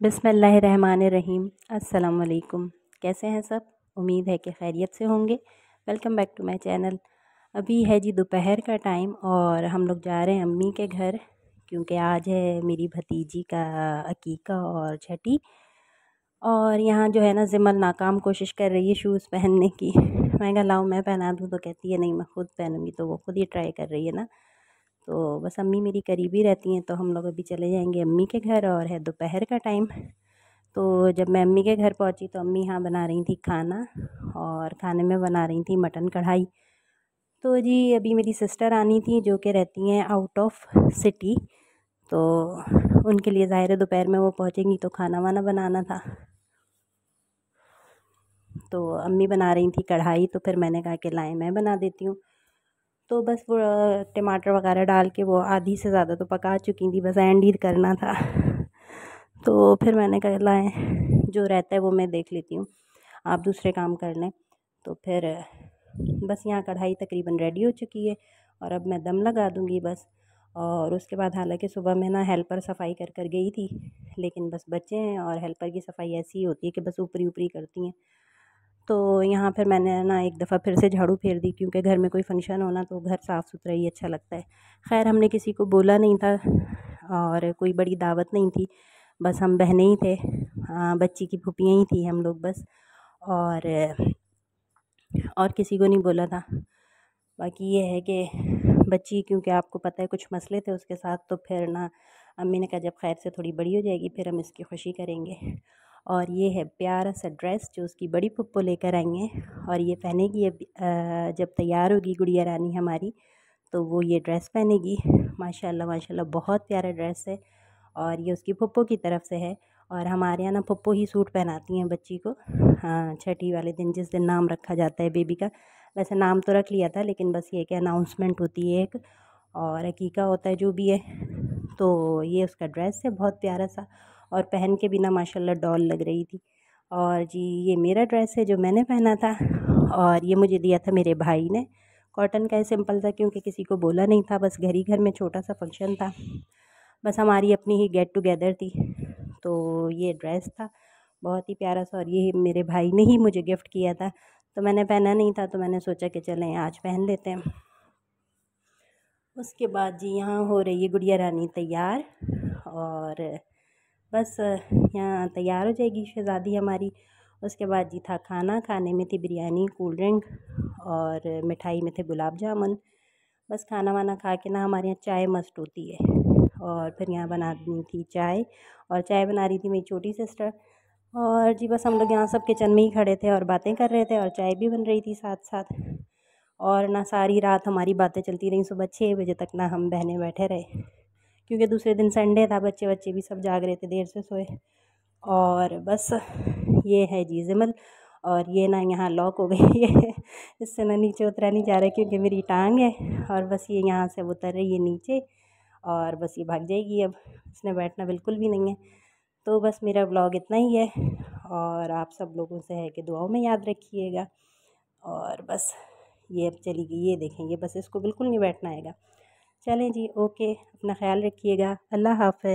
बिसमीम अस्सलाम कैसे हैं सब? उम्मीद है कि खैरियत से होंगे। Welcome back to my channel. अभी है जी दोपहर का टाइम और हम लोग जा रहे हैं अम्मी के घर, क्योंकि आज है मेरी भतीजी का अकीका और छठी। और यहाँ जो है ना, जिमल नाकाम कोशिश कर रही है शूज़ पहनने की। मैं कहा, लाओ, मैं पहना दूँ? तो कहती है, नहीं, मैं ख़ुद पहनूँगी। तो वो ख़ुद ही ट्राई कर रही है ना। तो बस अम्मी मेरी करीबी रहती हैं तो हम लोग अभी चले जाएँगे अम्मी के घर और है दोपहर का टाइम। तो जब मैं अम्मी के घर पहुँची तो अम्मी यहाँ बना रही थी खाना और खाने में बना रही थी मटन कढ़ाई। तो जी, अभी मेरी सिस्टर आनी थी जो कि रहती हैं आउट ऑफ़ सिटी तो उनके लिए ज़ाहिर है दोपहर में वो पहुँचेंगी तो खाना वाना बनाना था। तो अम्मी बना रही थी कढ़ाई तो फिर मैंने कहा कि लाएँ, मैं बना देती हूँ। तो बस वो टमाटर वगैरह डाल के वो आधी से ज़्यादा तो पका चुकी थी, बस एंड ही करना था। तो फिर मैंने कहा, लाए, जो रहता है वो मैं देख लेती हूँ, आप दूसरे काम कर लें। तो फिर, बस यहाँ कढ़ाई तकरीबन रेडी हो चुकी है और अब मैं दम लगा दूँगी बस। और उसके बाद हालाँकि सुबह में ना हेल्पर सफ़ाई कर कर गई थी, लेकिन बस बच्चे हैं और हेल्पर की सफ़ाई ऐसी ही होती है कि बस ऊपरी ऊपरी करती हैं। तो यहाँ फिर मैंने ना एक दफ़ा फिर से झाड़ू फेर दी क्योंकि घर में कोई फ़ंक्शन होना तो घर साफ़ सुथरा ही अच्छा लगता है। खैर, हमने किसी को बोला नहीं था और कोई बड़ी दावत नहीं थी। बस हम बहनें ही थे। हाँ बच्ची की फुपियाँ ही थी हम लोग बस। और और किसी को नहीं बोला था। बाकी ये है कि बच्ची, क्योंकि आपको पता है कुछ मसले थे उसके साथ तो फिर ना अम्मी ने कहा, जब खैर से थोड़ी बड़ी हो जाएगी, फिर हम इसकी खुशी करेंगे। और ये है प्यारा सा ड्रेस जो उसकी बड़ी पप्पो लेकर आई हैं और ये पहनेगी अब जब तैयार होगी गुड़िया रानी हमारी तो वो ये ड्रेस पहनेगी। माशाल्लाह माशाल्लाह, बहुत प्यारा ड्रेस है और ये उसकी पप्पो की तरफ़ से है और हमारे यहाँ ना पप्पो ही सूट पहनाती हैं बच्ची को। हाँ छठी वाले दिन जिस दिन नाम रखा जाता है बेबी का, वैसे नाम तो रख लिया था लेकिन बस ये कि अनाउंसमेंट होती है एक और हकीका होता है जो भी है तो ये उसका ड्रेस है, बहुत प्यारा सा और पहन के बिना माशाल्लाह डॉल लग रही थी। और जी, ये मेरा ड्रेस है जो मैंने पहना था और ये मुझे दिया था मेरे भाई ने। कॉटन का ही सिंपल था क्योंकि किसी को बोला नहीं था, बस घर ही घर में छोटा सा फ़ंक्शन था। बस हमारी अपनी ही गेट टुगेदर थी। तो ये ड्रेस था, बहुत ही प्यारा सा और ये मेरे भाई ने ही मुझे गिफ्ट किया था। तो मैंने पहना नहीं था तो मैंने सोचा कि चलें आज पहन लेते हैं। उसके बाद जी, यहाँ हो रही है गुड़िया रानी तैयार और बस, यहाँ तैयार हो जाएगी शहज़ादी हमारी। उसके बाद जी था खाना, खाने में थी बिरयानी कोल्ड ड्रिंक और मिठाई में थे गुलाब जामुन। बस खाना वाना खा के ना हमारे यहाँ चाय मस्ट होती है। और फिर यहाँ बनानी थी चाय और चाय बना रही थी मेरी छोटी सिस्टर और जी बस हम लोग यहाँ सब किचन में ही खड़े थे और बातें कर रहे थे और चाय भी बन रही थी साथ साथ और ना सारी रात हमारी बातें चलती रहीं, सुबह छः बजे तक ना हम बहने बैठे रहे। क्योंकि दूसरे दिन संडे था बच्चे बच्चे भी सब जाग रहे थे देर से सोए। और बस ये है जी जिमल। और ये ना यहाँ लॉक हो गई है। इससे ना नीचे उतरा नहीं जा रहा क्योंकि मेरी टांग है। और बस ये यहाँ से उतर रही है नीचे। और बस ये भाग जाएगी अब। इसने बैठना बिल्कुल भी नहीं है। तो बस मेरा ब्लॉग इतना ही है। और आप सब लोगों से है कि दुआओं में याद रखिएगा। और बस ये अब चली गई। ये देखेंगे बस इसको बिल्कुल नहीं बैठना आएगा। चलें जी ओके अपना ख्याल रखिएगा अल्लाह हाफ़